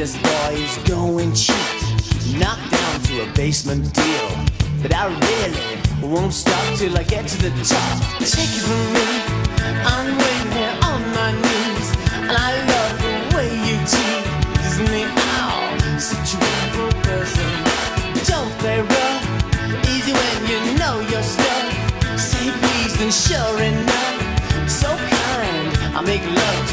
this boy is going cheap. Knocked down to a basement deal. But I really won't stop till I get to the top. Take it from me, I'm waiting here on my knees. And I love the way you tease me out. Such a wonderful person. Don't play rough, easy when you know your stuff. Say please, and sure enough, so kind. I make love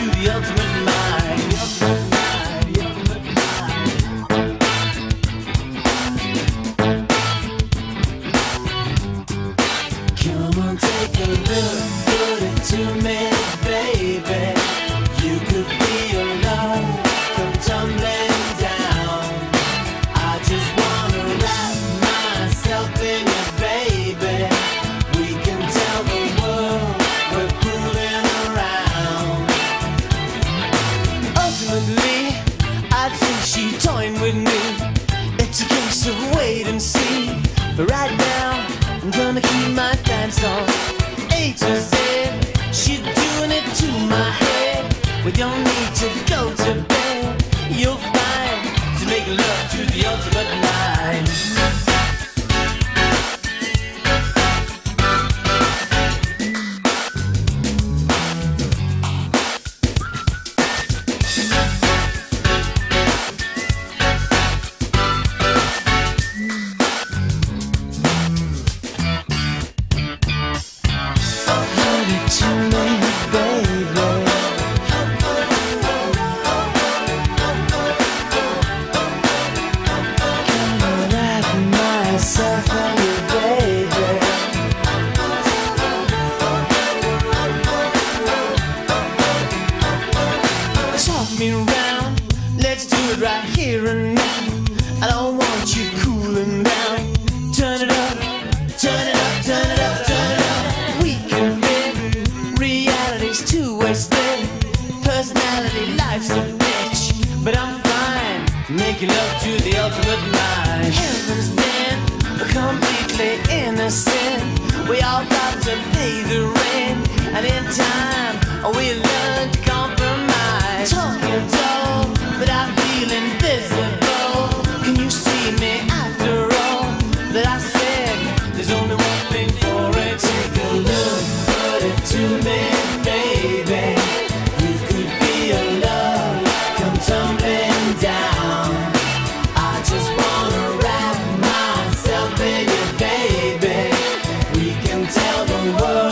world